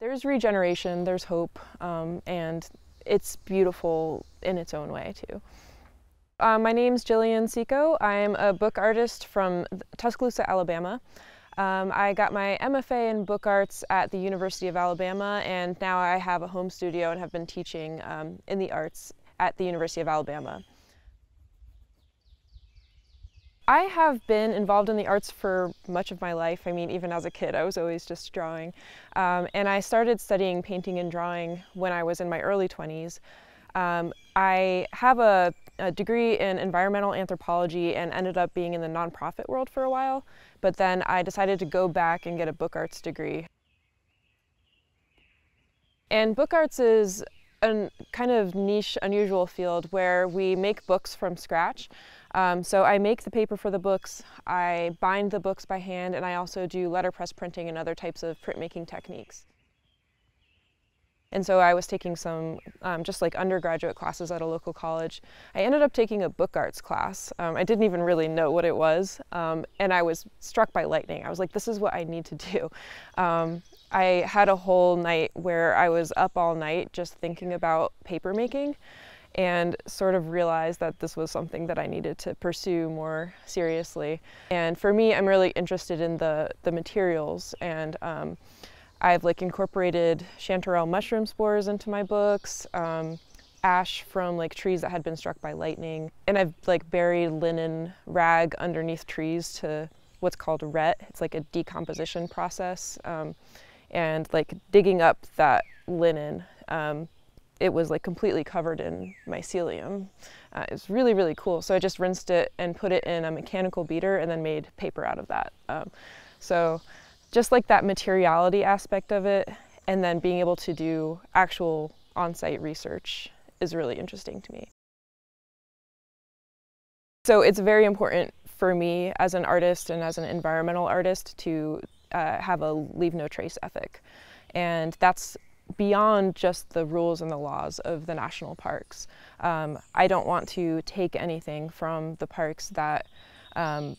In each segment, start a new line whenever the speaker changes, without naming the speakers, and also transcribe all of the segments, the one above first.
There's regeneration, there's hope, um, and it's beautiful in its own way too. Uh, my name's Jillian Sico. I'm a book artist from Tuscaloosa, Alabama. Um, I got my MFA in book arts at the University of Alabama and now I have a home studio and have been teaching um, in the arts at the University of Alabama. I have been involved in the arts for much of my life. I mean, even as a kid, I was always just drawing. Um, and I started studying painting and drawing when I was in my early 20s. Um, I have a, a, degree in environmental anthropology and ended up being in the nonprofit world for a while, but then I decided to go back and get a book arts degree. And book arts is a kind of niche, unusual field where we make books from scratch. Um, so I make the paper for the books, I bind the books by hand, and I also do letterpress printing and other types of printmaking techniques. And so I was taking some um, just like undergraduate classes at a local college. I ended up taking a book arts class. Um, I didn't even really know what it was. Um, and I was struck by lightning. I was like, this is what I need to do. Um, I had a whole night where I was up all night just thinking about paper making and sort of realized that this was something that I needed to pursue more seriously. And for me, I'm really interested in the, the materials and um, I've like incorporated chanterelle mushroom spores into my books, um, ash from like trees that had been struck by lightning, and I've like buried linen rag underneath trees to what's called ret. It's like a decomposition process. Um, and like digging up that linen um, it was like completely covered in mycelium. Uh, it was really, really cool. So I just rinsed it and put it in a mechanical beater and then made paper out of that. Um, so just like that materiality aspect of it and then being able to do actual on-site research is really interesting to me. So it's very important for me as an artist and as an environmental artist to uh, have a leave no trace ethic. And that's beyond just the rules and the laws of the national parks. Um, I don't want to take anything from the parks that um,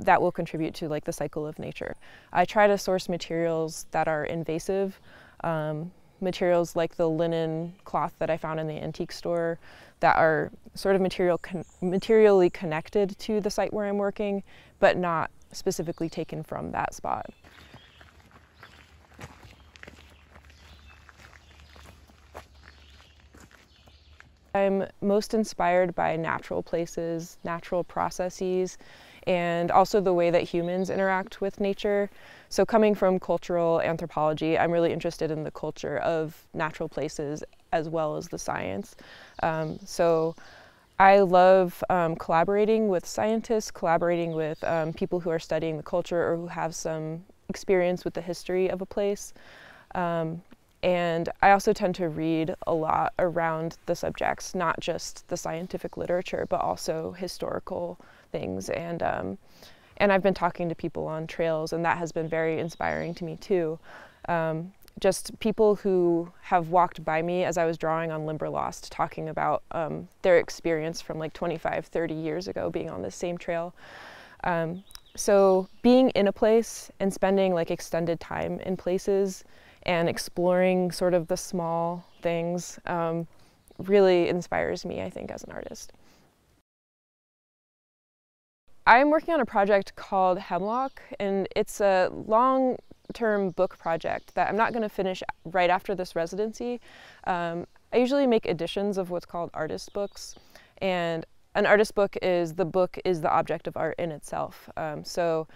that will contribute to like the cycle of nature. I try to source materials that are invasive, um, materials like the linen cloth that I found in the antique store that are sort of material con materially connected to the site where I'm working, but not specifically taken from that spot. I'm most inspired by natural places, natural processes, and also the way that humans interact with nature. So coming from cultural anthropology, I'm really interested in the culture of natural places as well as the science. Um, so I love um, collaborating with scientists, collaborating with um, people who are studying the culture or who have some experience with the history of a place. And I also tend to read a lot around the subjects, not just the scientific literature, but also historical things. And, um, and I've been talking to people on trails, and that has been very inspiring to me too. Um, just people who have walked by me as I was drawing on Limberlost, talking about um, their experience from like 25, 30 years ago being on this same trail. Um, so being in a place and spending like extended time in places and exploring sort of the small things um, really inspires me, I think, as an artist. I'm working on a project called Hemlock, and it's a long-term book project that I'm not going to finish right after this residency. Um, I usually make editions of what's called artist books, and an artist book is the book is the object of art in itself. Um, so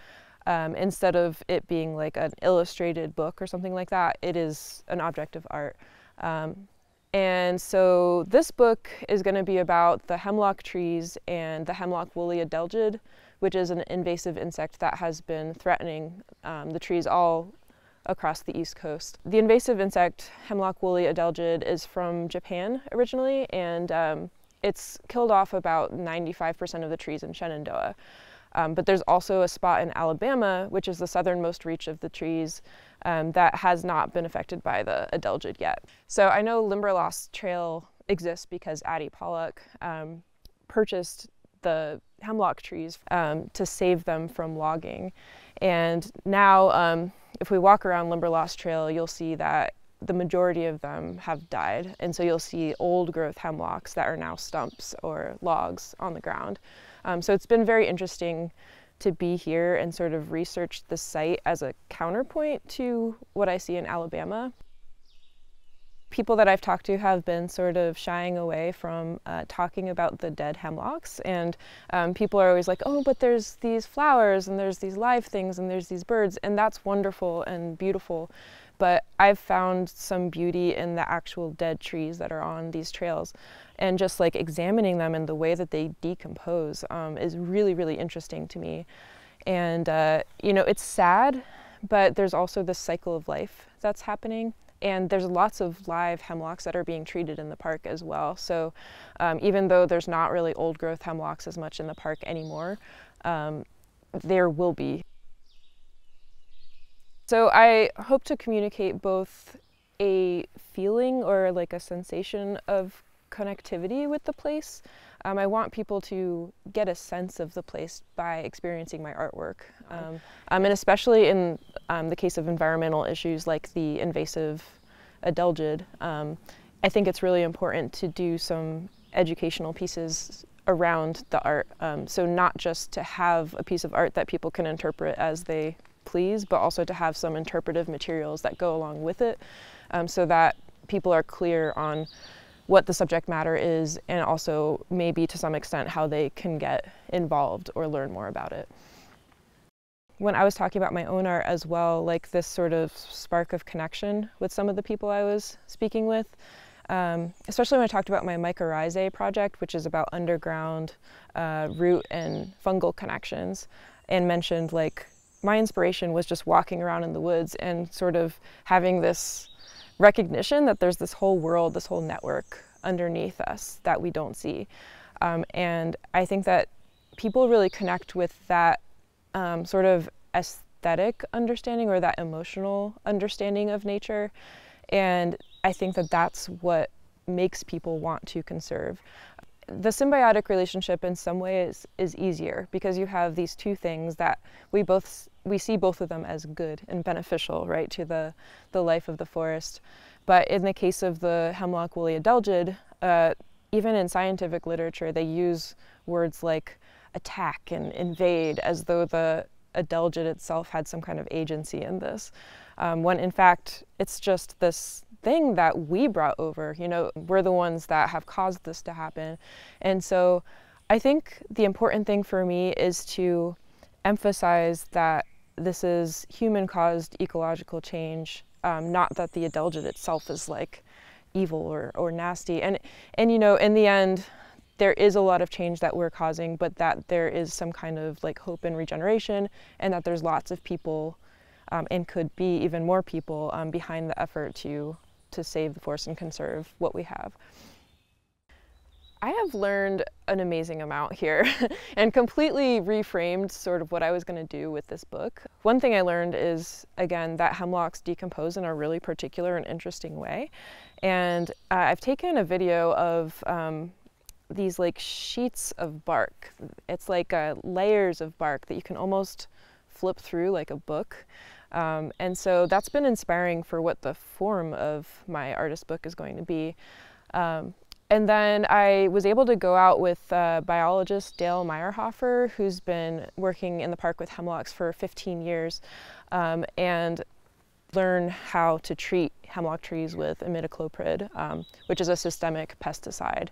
um, instead of it being like an illustrated book or something like that, it is an object of art. Um, and so this book is going to be about the hemlock trees and the hemlock woolly adelgid, which is an invasive insect that has been threatening um, the trees all across the east coast. The invasive insect hemlock woolly adelgid is from Japan originally and um, it's killed off about 95% of the trees in Shenandoah. Um, but there's also a spot in Alabama, which is the southernmost reach of the trees, um, that has not been affected by the adelgid yet. So I know Limberlost Trail exists because Addie Pollock um, purchased the hemlock trees um, to save them from logging. And now um, if we walk around Limberlost Trail, you'll see that the majority of them have died. And so you'll see old growth hemlocks that are now stumps or logs on the ground. Um, so it's been very interesting to be here and sort of research the site as a counterpoint to what I see in Alabama. People that I've talked to have been sort of shying away from uh, talking about the dead hemlocks, and um, people are always like, oh, but there's these flowers and there's these live things and there's these birds, and that's wonderful and beautiful but I've found some beauty in the actual dead trees that are on these trails. And just like examining them and the way that they decompose um, is really, really interesting to me. And, uh, you know, it's sad, but there's also this cycle of life that's happening. And there's lots of live hemlocks that are being treated in the park as well. So um, even though there's not really old growth hemlocks as much in the park anymore, um, there will be so I hope to communicate both a feeling or like a sensation of connectivity with the place. Um, I want people to get a sense of the place by experiencing my artwork. Um, um, and especially in um, the case of environmental issues like the invasive adelgid, um, I think it's really important to do some educational pieces around the art. Um, so not just to have a piece of art that people can interpret as they please, but also to have some interpretive materials that go along with it um, so that people are clear on what the subject matter is and also maybe to some extent how they can get involved or learn more about it. When I was talking about my own art as well, like this sort of spark of connection with some of the people I was speaking with, um, especially when I talked about my mycorrhizae project, which is about underground uh, root and fungal connections, and mentioned like my inspiration was just walking around in the woods and sort of having this recognition that there's this whole world, this whole network underneath us that we don't see. Um, and I think that people really connect with that um, sort of aesthetic understanding or that emotional understanding of nature. And I think that that's what makes people want to conserve the symbiotic relationship in some ways is easier because you have these two things that we both we see both of them as good and beneficial right to the the life of the forest. But in the case of the hemlock woolly adelgid uh, even in scientific literature they use words like attack and invade as though the adelgid itself had some kind of agency in this um, when in fact it's just this thing that we brought over. You know, we're the ones that have caused this to happen. And so I think the important thing for me is to emphasize that this is human caused ecological change, um, not that the adelgid itself is like evil or, or nasty. And, and, you know, in the end, there is a lot of change that we're causing, but that there is some kind of like hope and regeneration, and that there's lots of people um, and could be even more people um, behind the effort to to save the forest and conserve what we have. I have learned an amazing amount here and completely reframed sort of what I was going to do with this book. One thing I learned is, again, that hemlocks decompose in a really particular and interesting way. And uh, I've taken a video of um, these like sheets of bark. It's like uh, layers of bark that you can almost flip through like a book. Um, and so that's been inspiring for what the form of my artist book is going to be. Um, and then I was able to go out with uh, biologist Dale Meyerhofer, who's been working in the park with hemlocks for 15 years, um, and learn how to treat hemlock trees with imidacloprid, um, which is a systemic pesticide.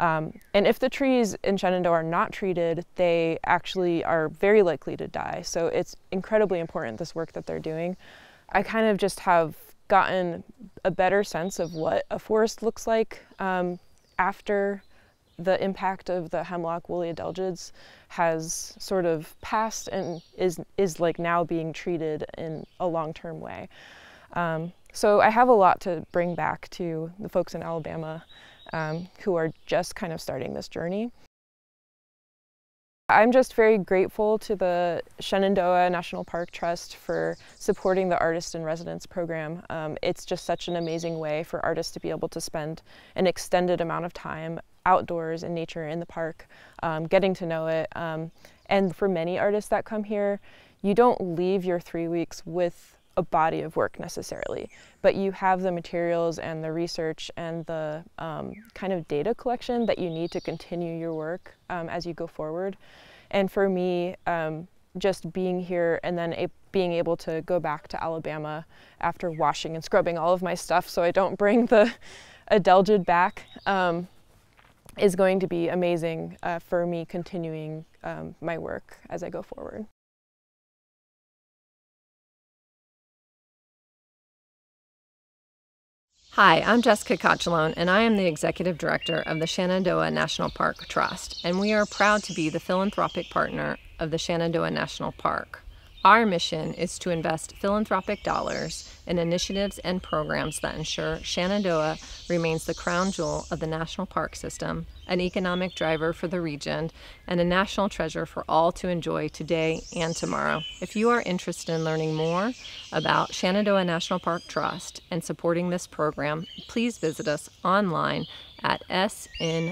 Um, and if the trees in Shenandoah are not treated, they actually are very likely to die. So it's incredibly important, this work that they're doing. I kind of just have gotten a better sense of what a forest looks like um, after the impact of the hemlock woolly adelgids has sort of passed and is, is like now being treated in a long-term way. Um, so I have a lot to bring back to the folks in Alabama um, who are just kind of starting this journey. I'm just very grateful to the Shenandoah National Park Trust for supporting the Artist in Residence program. Um, it's just such an amazing way for artists to be able to spend an extended amount of time outdoors in nature in the park, um, getting to know it. Um, and for many artists that come here, you don't leave your three weeks with a body of work necessarily, but you have the materials and the research and the um, kind of data collection that you need to continue your work um, as you go forward. And for me, um, just being here and then a, being able to go back to Alabama after washing and scrubbing all of my stuff so I don't bring the Adelgid back um, is going to be amazing uh, for me continuing um, my work as I go forward.
Hi, I'm Jessica Cocciolone, and I am the Executive Director of the Shenandoah National Park Trust, and we are proud to be the philanthropic partner of the Shenandoah National Park. Our mission is to invest philanthropic dollars in initiatives and programs that ensure Shenandoah remains the crown jewel of the national park system, an economic driver for the region, and a national treasure for all to enjoy today and tomorrow. If you are interested in learning more about Shenandoah National Park Trust and supporting this program, please visit us online at snptrust.org.